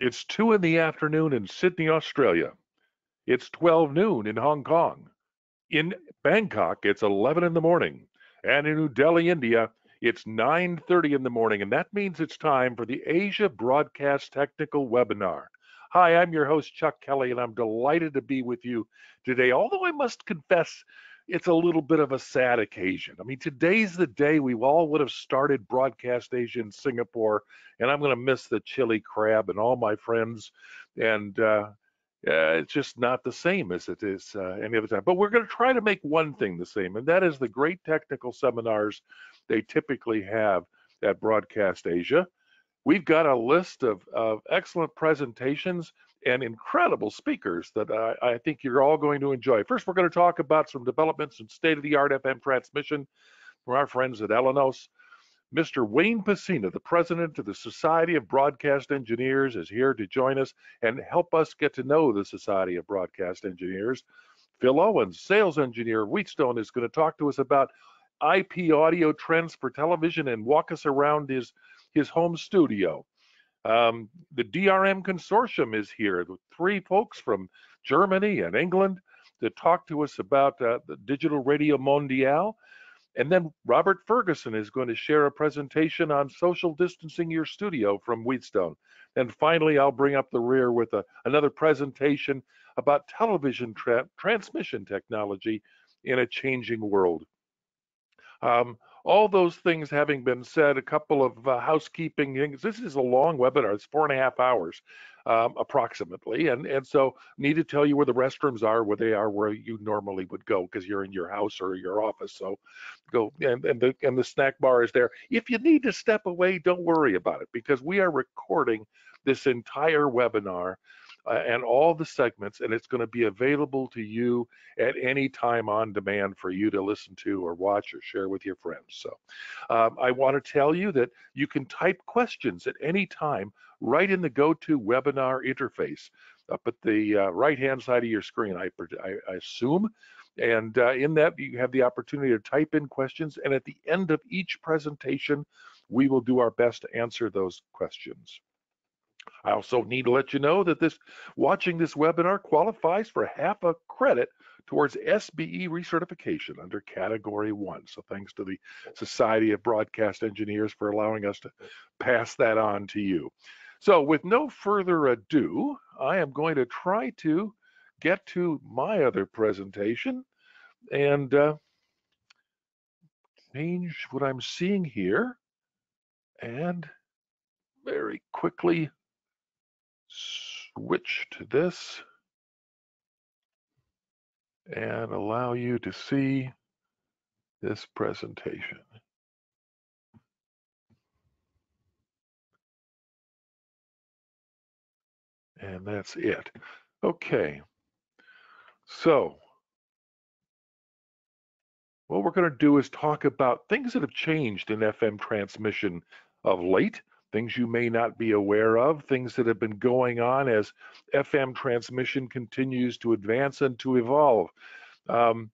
It's 2 in the afternoon in Sydney, Australia. It's 12 noon in Hong Kong. In Bangkok, it's 11 in the morning. And in New Delhi, India, it's 9:30 in the morning, and that means it's time for the Asia Broadcast Technical Webinar. Hi, I'm your host Chuck Kelly, and I'm delighted to be with you today. Although I must confess, it's a little bit of a sad occasion. I mean, today's the day we all would have started Broadcast Asia in Singapore, and I'm going to miss the chili crab and all my friends. And uh, uh, it's just not the same as it is uh, any other time. But we're going to try to make one thing the same, and that is the great technical seminars they typically have at Broadcast Asia. We've got a list of, of excellent presentations and incredible speakers that I, I, think you're all going to enjoy. First, we're going to talk about some developments in state-of-the-art FM transmission from our friends at Elenos. Mr. Wayne Pecena, the president of the Society of Broadcast Engineers, is here to join us and help us get to know the Society of Broadcast Engineers. Phil Owens, sales engineer Wheatstone, is going to talk to us about IP audio trends for television and walk us around his, his home studio. Um, the DRM Consortium is here—the three folks from Germany and England to talk to us about uh, the Digital Radio Mondiale and then Robert Ferguson is going to share a presentation on social distancing your studio from Wheatstone. And finally, I'll bring up the rear with a, another presentation about television tra transmission technology in a changing world. Um, all those things having been said, a couple of uh, housekeeping things. This is a long webinar. It's four and a half hours um, approximately. And, and so need to tell you where the restrooms are, where they are, where you normally would go because you're in your house or your office. So go and, and, the, and the snack bar is there. If you need to step away, don't worry about it because we are recording this entire webinar uh, and all the segments, and it's going to be available to you at any time on demand for you to listen to or watch or share with your friends. So um, I want to tell you that you can type questions at any time right in the GoToWebinar interface up at the uh, right-hand side of your screen, I, I, I assume. And uh, in that, you have the opportunity to type in questions. And at the end of each presentation, we will do our best to answer those questions. I also need to let you know that this watching this webinar qualifies for half a credit towards SBE recertification under category one. So thanks to the Society of Broadcast Engineers for allowing us to pass that on to you. So with no further ado, I am going to try to get to my other presentation and uh, change what I'm seeing here and very quickly switch to this and allow you to see this presentation. And that's it. Okay. So what we're going to do is talk about things that have changed in FM transmission of late things you may not be aware of, things that have been going on as FM transmission continues to advance and to evolve. Um,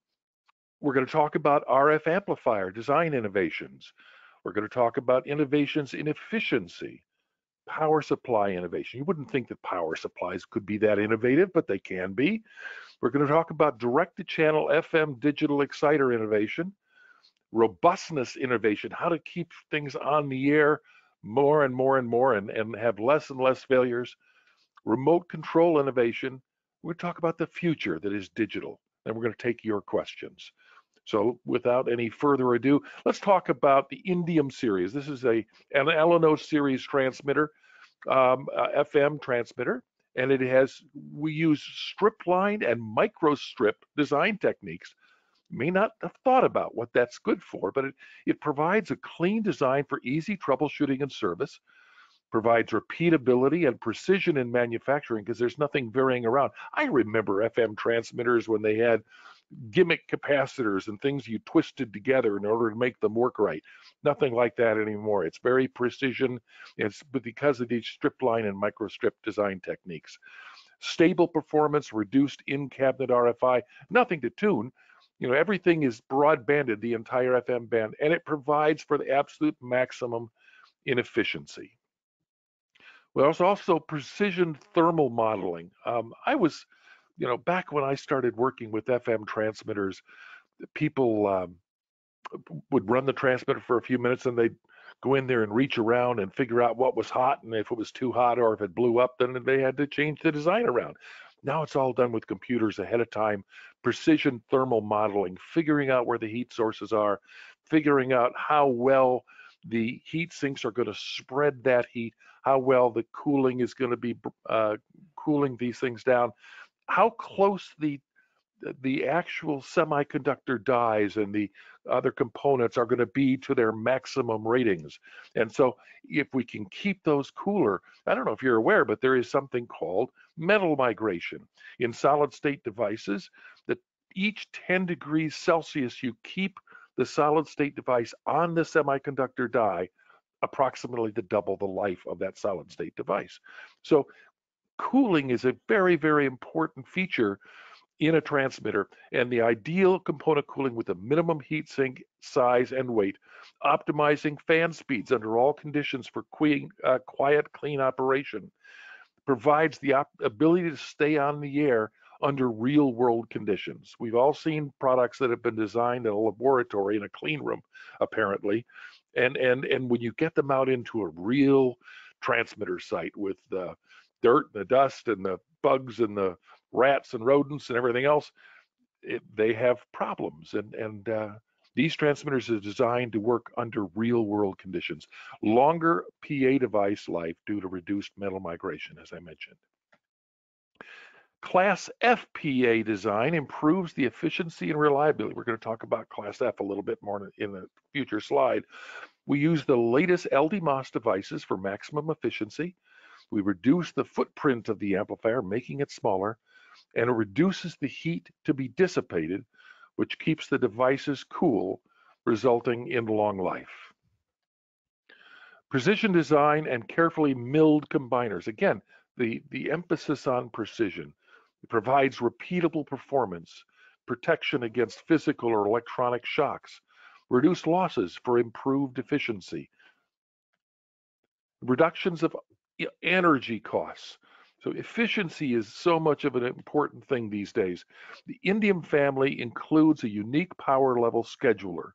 we're going to talk about RF amplifier design innovations. We're going to talk about innovations in efficiency, power supply innovation. You wouldn't think that power supplies could be that innovative, but they can be. We're going to talk about direct to channel FM digital exciter innovation, robustness innovation, how to keep things on the air more and more and more and, and have less and less failures. Remote control innovation. We're talk about the future that is digital, and we're going to take your questions. So without any further ado, let's talk about the Indium series. This is a an Elenos series transmitter, um, FM transmitter, and it has, we use strip line and microstrip design techniques may not have thought about what that's good for, but it, it provides a clean design for easy troubleshooting and service, provides repeatability and precision in manufacturing because there's nothing varying around. I remember FM transmitters when they had gimmick capacitors and things you twisted together in order to make them work right. Nothing like that anymore. It's very precision. It's because of these strip line and microstrip design techniques. Stable performance, reduced in-cabinet RFI, nothing to tune, you know, everything is broadbanded, the entire FM band, and it provides for the absolute maximum in efficiency. Well, there's also precision thermal modeling. Um, I was, you know, back when I started working with FM transmitters, people um, would run the transmitter for a few minutes and they'd go in there and reach around and figure out what was hot and if it was too hot or if it blew up, then they had to change the design around. Now it's all done with computers ahead of time, precision thermal modeling, figuring out where the heat sources are, figuring out how well the heat sinks are going to spread that heat, how well the cooling is going to be uh, cooling these things down, how close the the actual semiconductor dies and the other components are going to be to their maximum ratings. And so if we can keep those cooler, I don't know if you're aware, but there is something called metal migration in solid state devices that each 10 degrees Celsius you keep the solid state device on the semiconductor die, approximately to double the life of that solid state device. So cooling is a very, very important feature in a transmitter and the ideal component cooling with a minimum heat sink size and weight, optimizing fan speeds under all conditions for queen, uh, quiet, clean operation, provides the ability to stay on the air under real world conditions. We've all seen products that have been designed in a laboratory in a clean room, apparently. And, and, and when you get them out into a real transmitter site with the dirt, and the dust, and the bugs, and the rats, and rodents, and everything else, it, they have problems. And, and uh, these transmitters are designed to work under real world conditions. Longer PA device life due to reduced metal migration, as I mentioned. Class F PA design improves the efficiency and reliability. We're going to talk about Class F a little bit more in a future slide. We use the latest LDMOS devices for maximum efficiency. We reduce the footprint of the amplifier, making it smaller, and it reduces the heat to be dissipated, which keeps the devices cool, resulting in long life. Precision design and carefully milled combiners. Again, the, the emphasis on precision. It provides repeatable performance, protection against physical or electronic shocks, reduced losses for improved efficiency, reductions of energy costs. So efficiency is so much of an important thing these days. The Indium family includes a unique power level scheduler,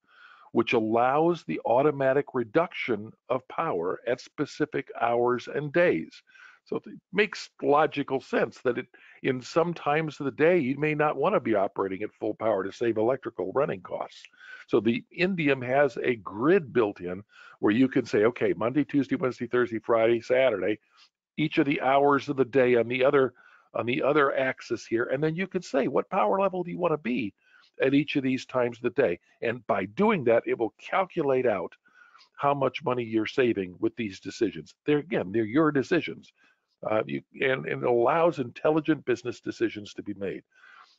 which allows the automatic reduction of power at specific hours and days. So it makes logical sense that it, in some times of the day, you may not want to be operating at full power to save electrical running costs. So the Indium has a grid built in where you can say, okay, Monday, Tuesday, Wednesday, Thursday, Friday, Saturday, each of the hours of the day on the other on the other axis here, and then you can say what power level do you want to be at each of these times of the day. And by doing that, it will calculate out how much money you're saving with these decisions. They're again, they're your decisions. Uh, you, and, and, it allows intelligent business decisions to be made.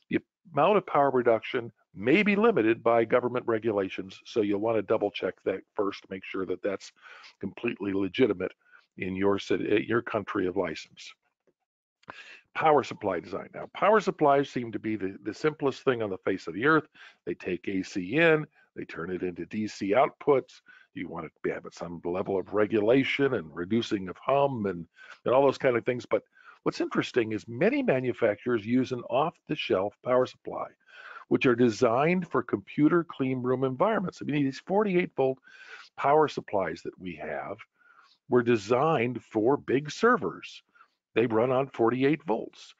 The amount of power reduction may be limited by government regulations, so you'll want to double check that first make sure that that's completely legitimate in your city, eh, your country of license. Power supply design. Now, power supplies seem to be the, the simplest thing on the face of the earth. They take AC in, they turn it into DC outputs, you want to have some level of regulation and reducing of hum and, and all those kind of things. But what's interesting is many manufacturers use an off-the-shelf power supply, which are designed for computer clean room environments. I mean, these 48 volt power supplies that we have were designed for big servers. They run on 48 volts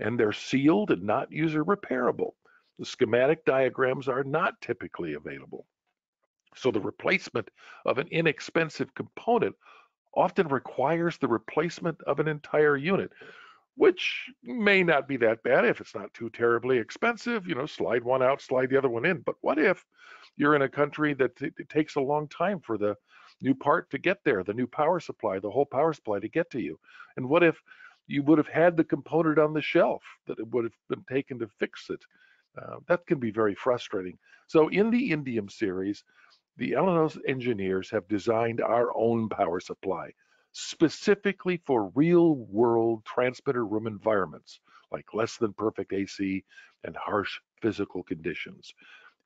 and they're sealed and not user repairable. The schematic diagrams are not typically available. So the replacement of an inexpensive component often requires the replacement of an entire unit, which may not be that bad if it's not too terribly expensive. You know, slide one out, slide the other one in. But what if you're in a country that it takes a long time for the new part to get there, the new power supply, the whole power supply to get to you? And what if you would have had the component on the shelf that it would have been taken to fix it? Uh, that can be very frustrating. So in the Indium series, the Elenos engineers have designed our own power supply specifically for real world transmitter room environments like less than perfect AC and harsh physical conditions.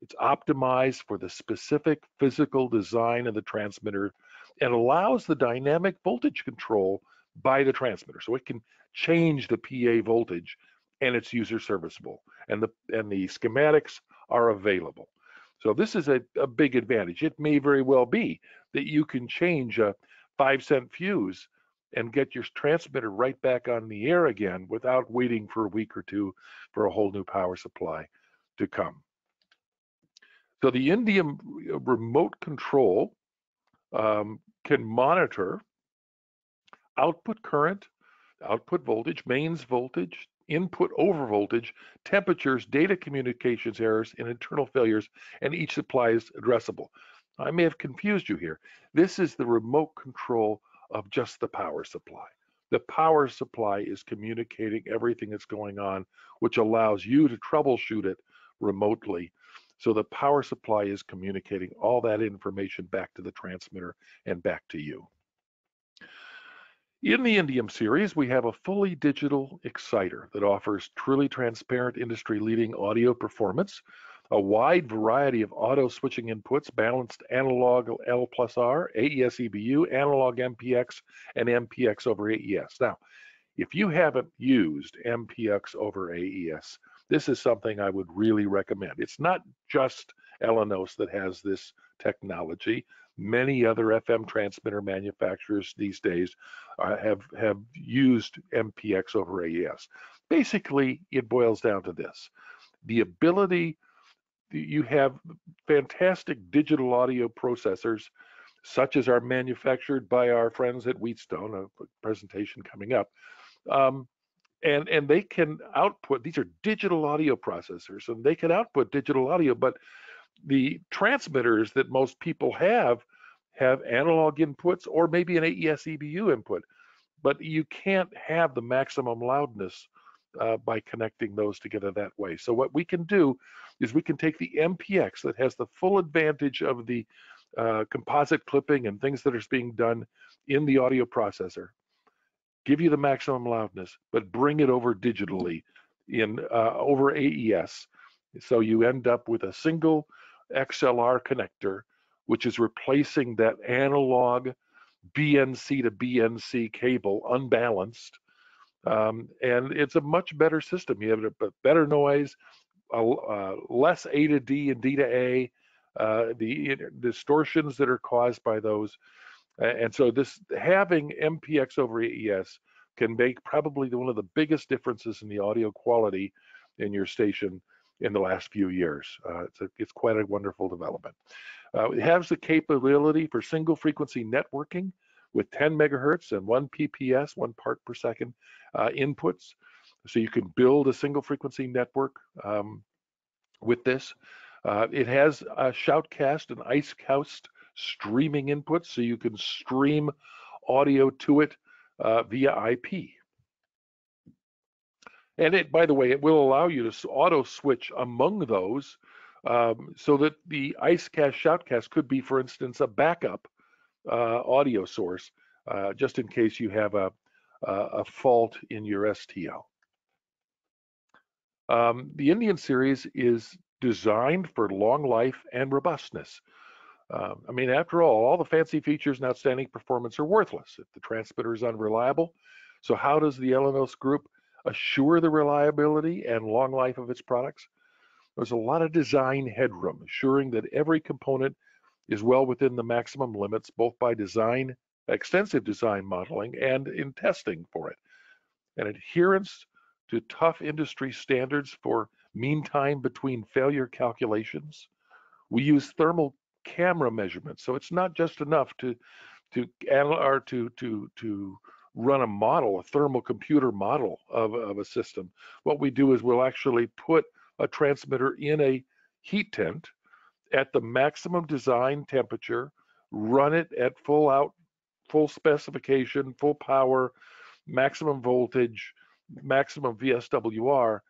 It's optimized for the specific physical design of the transmitter and allows the dynamic voltage control by the transmitter. So it can change the PA voltage and it's user serviceable and the and the schematics are available. So this is a, a big advantage. It may very well be that you can change a five cent fuse and get your transmitter right back on the air again without waiting for a week or two for a whole new power supply to come. So the Indium remote control um, can monitor output current, output voltage, mains voltage, input over voltage, temperatures, data communications errors, and internal failures, and each supply is addressable. I may have confused you here. This is the remote control of just the power supply. The power supply is communicating everything that's going on, which allows you to troubleshoot it remotely. So the power supply is communicating all that information back to the transmitter and back to you. In the Indium series, we have a fully digital exciter that offers truly transparent industry-leading audio performance, a wide variety of auto switching inputs, balanced analog L plus R, AES EBU, analog MPX, and MPX over AES. Now, if you haven't used MPX over AES, this is something I would really recommend. It's not just Elenos that has this technology many other FM transmitter manufacturers these days uh, have have used MPX over AES. Basically, it boils down to this: the ability you have fantastic digital audio processors, such as are manufactured by our friends at Wheatstone. A presentation coming up. Um, and and they can output these are digital audio processors and they can output digital audio but the transmitters that most people have have analog inputs or maybe an AES EBU input, but you can't have the maximum loudness uh, by connecting those together that way. So what we can do is we can take the MPX that has the full advantage of the uh, composite clipping and things that are being done in the audio processor, give you the maximum loudness, but bring it over digitally in uh, over AES. So you end up with a single XLR connector, which is replacing that analog BNC to BNC cable unbalanced. Um, and it's a much better system. You have a better noise, uh, less A to D and D to A, uh, the distortions that are caused by those. And so this having MPX over AES can make probably one of the biggest differences in the audio quality in your station in the last few years. Uh, it's, a, it's quite a wonderful development. Uh, it has the capability for single frequency networking with 10 megahertz and one PPS, one part per second uh, inputs. So you can build a single frequency network um, with this. Uh, it has a shoutcast and icecast streaming inputs, so you can stream audio to it uh, via IP. And it, by the way, it will allow you to auto switch among those um, so that the IceCast Shoutcast could be, for instance, a backup uh, audio source, uh, just in case you have a, a fault in your STL. Um, the Indium series is designed for long life and robustness. Um, I mean, after all, all the fancy features and outstanding performance are worthless if the transmitter is unreliable. So how does the Elenos Group assure the reliability and long life of its products. There's a lot of design headroom, assuring that every component is well within the maximum limits, both by design, extensive design modeling, and in testing for it. And adherence to tough industry standards for mean time between failure calculations. We use thermal camera measurements, so it's not just enough to to or to to to run a model, a thermal computer model of, of a system. What we do is we'll actually put a transmitter in a heat tent at the maximum design temperature, run it at full out, full specification, full power, maximum voltage, maximum VSWR,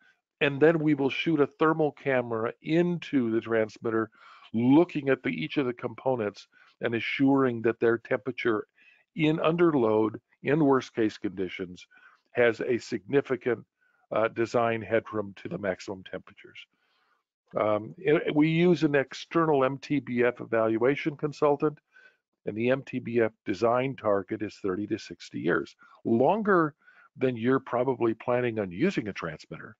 and then we will shoot a thermal camera into the transmitter, looking at the, each of the components and assuring that their temperature in under load in worst case conditions has a significant uh, design headroom to the maximum temperatures. Um, it, we use an external MTBF evaluation consultant and the MTBF design target is 30 to 60 years, longer than you're probably planning on using a transmitter.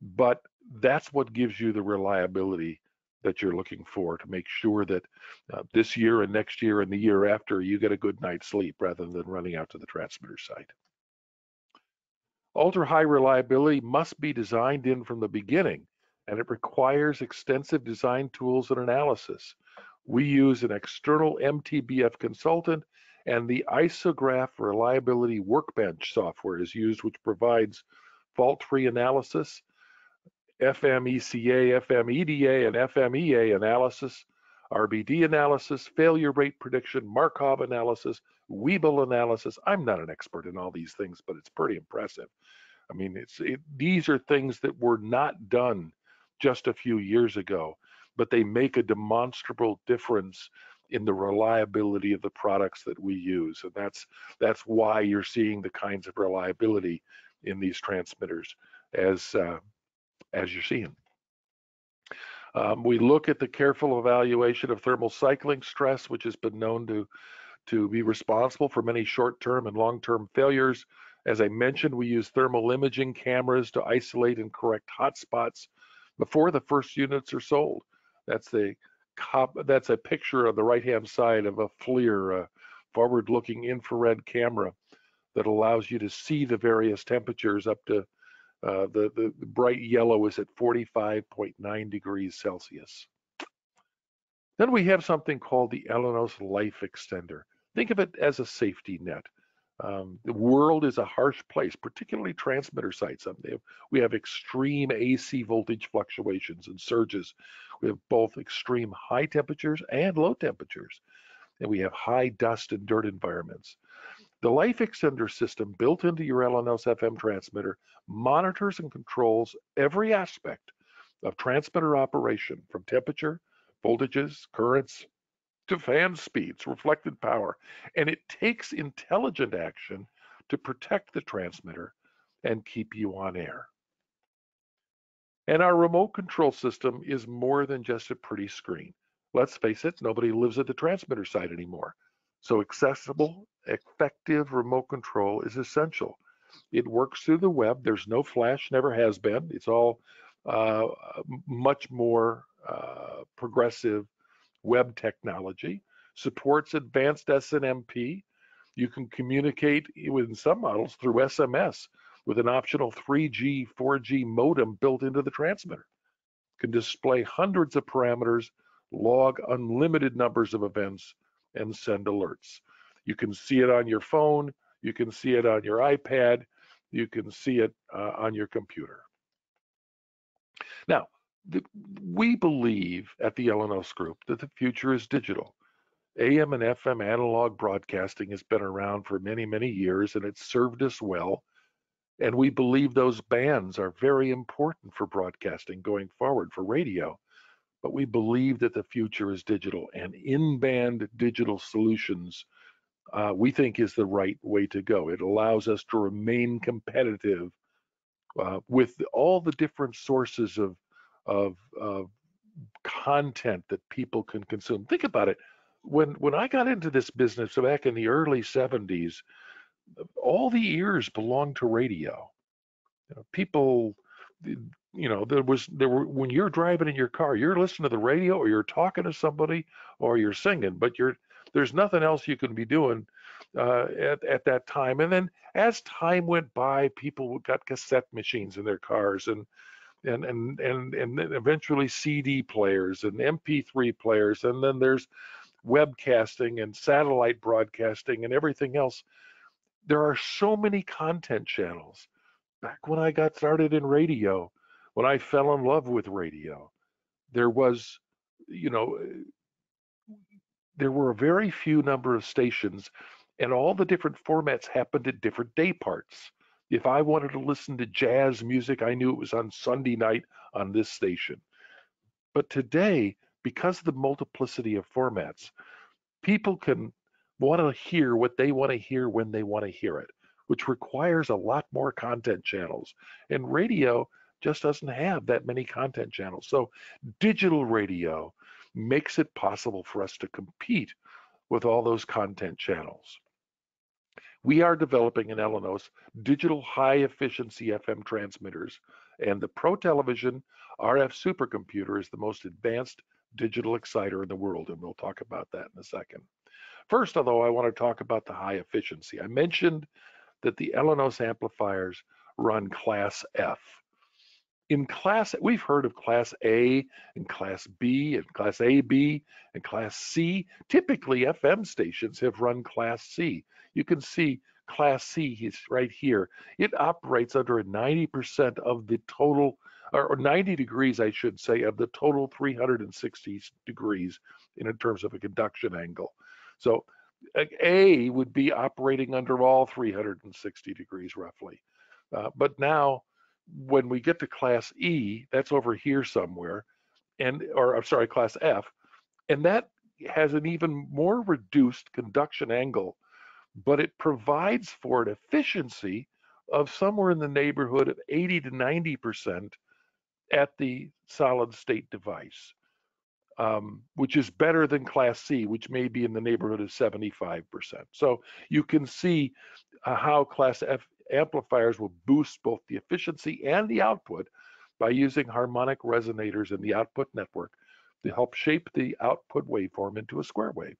But that's what gives you the reliability that you're looking for to make sure that uh, this year and next year and the year after you get a good night's sleep rather than running out to the transmitter site. Ultra high reliability must be designed in from the beginning and it requires extensive design tools and analysis. We use an external MTBF consultant and the Isograph Reliability Workbench software is used, which provides fault-tree analysis, FMECA, FMEDA, and FMEA analysis, RBD analysis, failure rate prediction, Markov analysis, Weibull analysis. I'm not an expert in all these things, but it's pretty impressive. I mean, it's it, these are things that were not done just a few years ago, but they make a demonstrable difference in the reliability of the products that we use. And that's that's why you're seeing the kinds of reliability in these transmitters as uh, as you're seeing. Um, we look at the careful evaluation of thermal cycling stress, which has been known to to be responsible for many short-term and long-term failures. As I mentioned, we use thermal imaging cameras to isolate and correct hotspots before the first units are sold. That's the cop, that's a picture on the right-hand side of a FLIR, a forward-looking infrared camera that allows you to see the various temperatures up to uh, the, the, bright yellow is at 45.9 degrees Celsius. Then we have something called the Elenos Life Extender. Think of it as a safety net. Um, the world is a harsh place, particularly transmitter sites. Um, have, we have extreme AC voltage fluctuations and surges. We have both extreme high temperatures and low temperatures. And we have high dust and dirt environments. The Life Extender system built into your Elenos FM transmitter monitors and controls every aspect of transmitter operation from temperature, voltages, currents, to fan speeds, reflected power, and it takes intelligent action to protect the transmitter and keep you on air. And our remote control system is more than just a pretty screen. Let's face it, nobody lives at the transmitter site anymore. So accessible, effective remote control is essential. It works through the web. There's no flash, never has been. It's all uh, much more uh, progressive web technology, supports advanced SNMP. You can communicate with some models through SMS with an optional 3G, 4G modem built into the transmitter. Can display hundreds of parameters, log unlimited numbers of events, and send alerts. You can see it on your phone, you can see it on your iPad, you can see it uh, on your computer. Now, the, we believe at the Elenos Group that the future is digital. AM and FM analog broadcasting has been around for many, many years and it's served us well. And we believe those bands are very important for broadcasting going forward for radio. But we believe that the future is digital and in band digital solutions, uh, we think is the right way to go. It allows us to remain competitive uh, with all the different sources of of, of content that people can consume. Think about it. When when I got into this business back in the early 70s, all the ears belonged to radio. You know, people, you know, there was there were when you're driving in your car, you're listening to the radio, or you're talking to somebody, or you're singing, but you're there's nothing else you can be doing uh, at at that time. And then as time went by, people got cassette machines in their cars, and and and and and eventually CD players and MP3 players, and then there's webcasting and satellite broadcasting and everything else. There are so many content channels. Back when I got started in radio, when I fell in love with radio, there was, you know, there were a very few number of stations, and all the different formats happened at different day parts. If I wanted to listen to jazz music, I knew it was on Sunday night on this station. But today, because of the multiplicity of formats, people can want to hear what they want to hear when they want to hear it, which requires a lot more content channels. And radio just doesn't have that many content channels. So digital radio makes it possible for us to compete with all those content channels. We are developing in Elenos digital high efficiency FM transmitters, and the Pro Television RF supercomputer is the most advanced digital exciter in the world, and we'll talk about that in a second. First, although I want to talk about the high efficiency, I mentioned that the Elenos amplifiers run class F. In class, we've heard of class A and class B and class AB and class C. Typically, FM stations have run class C. You can see class C is right here. It operates under a 90% of the total, or 90 degrees, I should say, of the total 360 degrees in terms of a conduction angle. So A would be operating under all 360 degrees roughly. Uh, but now when we get to class E, that's over here somewhere, and or I'm sorry, class F, and that has an even more reduced conduction angle, but it provides for an efficiency of somewhere in the neighborhood of 80 to 90 percent at the solid state device, um, which is better than Class C, which may be in the neighborhood of 75 percent. So you can see uh, how Class F amplifiers will boost both the efficiency and the output by using harmonic resonators in the output network to help shape the output waveform into a square wave.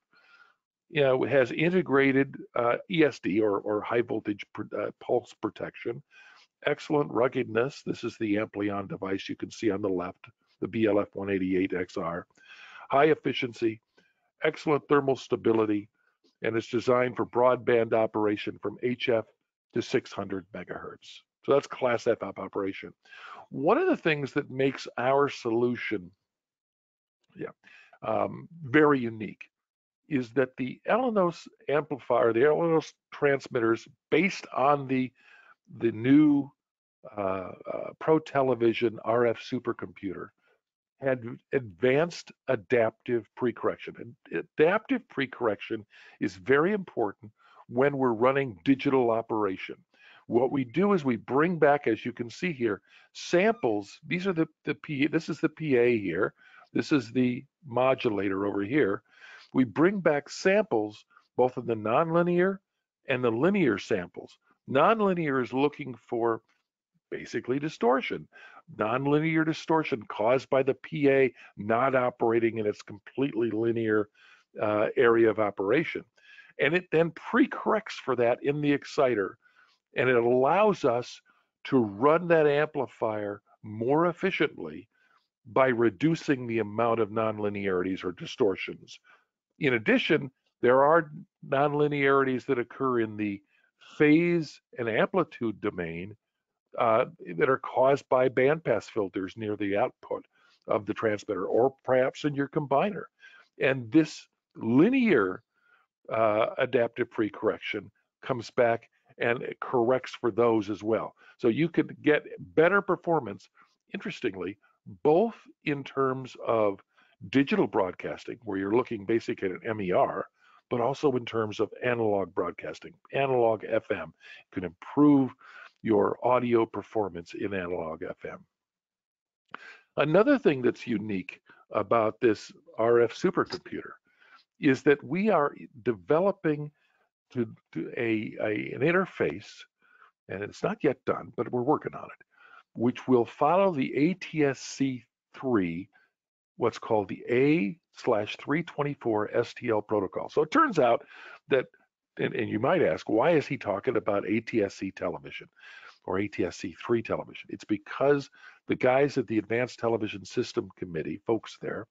You know, it has integrated uh, ESD or, or high voltage uh, pulse protection, excellent ruggedness. This is the Ampleon device you can see on the left, the BLF 188XR. High efficiency, excellent thermal stability, and it's designed for broadband operation from HF to 600 megahertz. So that's class F operation. One of the things that makes our solution yeah, um, very unique is that the Elenos amplifier, the Elenos transmitters, based on the the new uh, uh, Pro Television RF supercomputer, had advanced adaptive pre-correction. And adaptive pre-correction is very important when we're running digital operation. What we do is we bring back, as you can see here, samples. These are the, the P, this is the PA here. This is the modulator over here. We bring back samples, both of the nonlinear and the linear samples. Nonlinear is looking for basically distortion, nonlinear distortion caused by the PA not operating in its completely linear uh, area of operation and it then pre-corrects for that in the exciter and it allows us to run that amplifier more efficiently by reducing the amount of nonlinearities or distortions. In addition, there are nonlinearities that occur in the phase and amplitude domain uh, that are caused by bandpass filters near the output of the transmitter or perhaps in your combiner. And this linear uh, adaptive pre-correction comes back and corrects for those as well. So you could get better performance, interestingly, both in terms of digital broadcasting, where you're looking basically at an MER, but also in terms of analog broadcasting. Analog FM can improve your audio performance in analog FM. Another thing that's unique about this RF supercomputer is that we are developing to, to a, a, an interface, and it's not yet done, but we're working on it, which will follow the ATSC3, what's called the A slash 324 STL protocol. So it turns out that, and, and you might ask, why is he talking about ATSC television? or ATSC3 television. It's because the guys at the Advanced Television System Committee, folks there,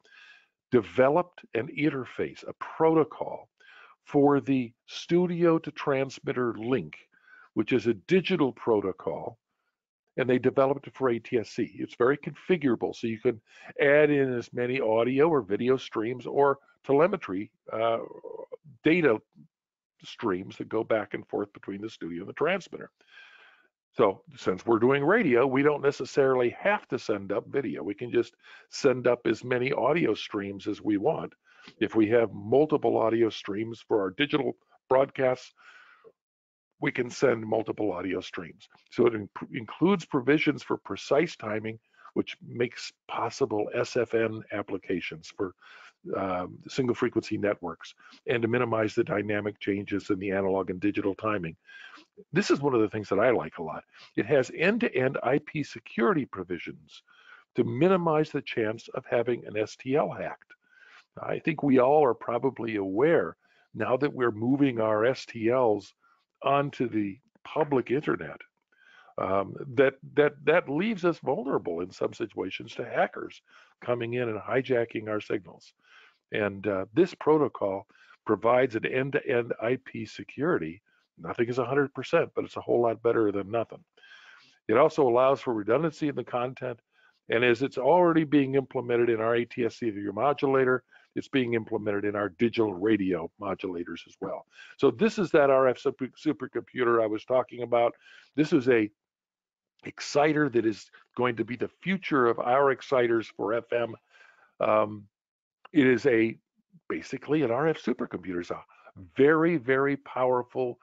developed an interface, a protocol for the studio to transmitter link, which is a digital protocol, and they developed it for ATSC. It's very configurable, so you can add in as many audio or video streams or telemetry uh, data streams that go back and forth between the studio and the transmitter. So since we're doing radio, we don't necessarily have to send up video. We can just send up as many audio streams as we want. If we have multiple audio streams for our digital broadcasts, we can send multiple audio streams. So it includes provisions for precise timing, which makes possible SFN applications for um, single frequency networks and to minimize the dynamic changes in the analog and digital timing. This is one of the things that I like a lot. It has end-to-end IP security provisions to minimize the chance of having an STL hacked. I think we all are probably aware now that we're moving our STLs onto the public internet um, that that that leaves us vulnerable in some situations to hackers coming in and hijacking our signals. And uh, this protocol provides an end-to-end IP security. Nothing is 100%, but it's a whole lot better than nothing. It also allows for redundancy in the content, and as it's already being implemented in our ATSC modulator, it's being implemented in our digital radio modulators as well. So this is that RF super, supercomputer I was talking about. This is a exciter that is going to be the future of our exciters for FM. Um, it is a basically an RF supercomputer. It's a very, very powerful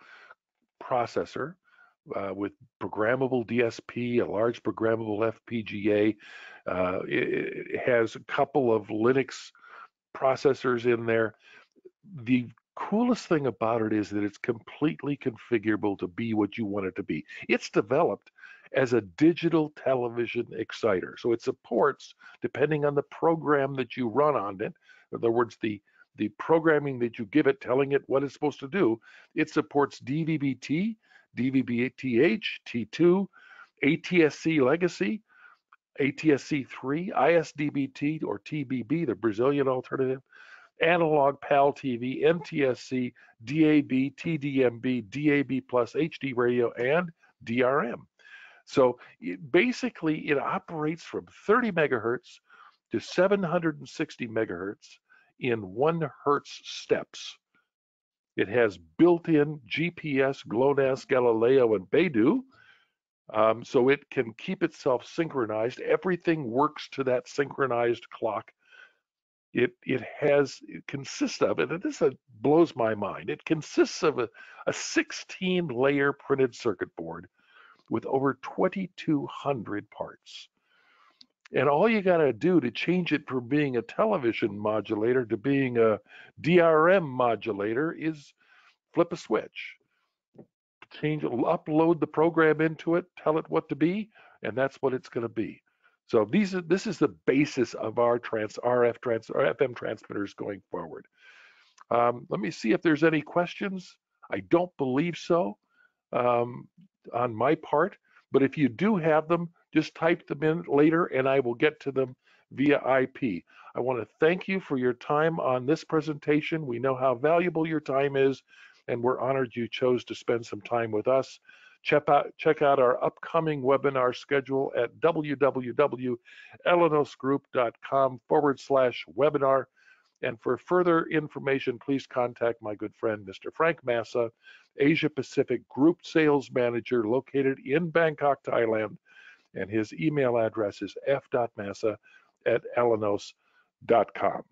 processor uh, with programmable DSP, a large programmable FPGA. Uh, it, it, has a couple of Linux processors in there. The coolest thing about it is that it's completely configurable to be what you want it to be. It's developed as a digital television exciter. So it supports, depending on the program that you run on it, in other words, the the programming that you give it, telling it what it's supposed to do, it supports DVB-T, DVB-TH, T2, ATSC legacy, ATSC3, ISDBT or TBB, the Brazilian alternative, analog PAL TV, NTSC, DAB, TDMB, DAB plus HD radio, and DRM. So it, basically, it operates from 30 megahertz to 760 megahertz in one hertz steps. It has built-in GPS, GLONASS, Galileo, and Beidou, um, so it can keep itself synchronized. Everything works to that synchronized clock. It it has it consists of and this uh, blows my mind. It consists of a, a 16 layer printed circuit board with over 2,200 parts. And all you got to do to change it from being a television modulator to being a DRM modulator is flip a switch change, upload the program into it, tell it what to be, and that's what it's going to be. So these are, this is the basis of our trans RF trans or FM transmitters going forward. Um, let me see if there's any questions. I don't believe so um, on my part, but if you do have them, just type them in later and I will get to them via IP. I want to thank you for your time on this presentation. We know how valuable your time is and we're honored you chose to spend some time with us. Check out, check out our upcoming webinar schedule at www.elenosgroup.com forward slash webinar. And for further information, please contact my good friend, Mr. Frank Massa, Asia Pacific Group Sales Manager located in Bangkok, Thailand. And his email address is f.massa at elenos.com.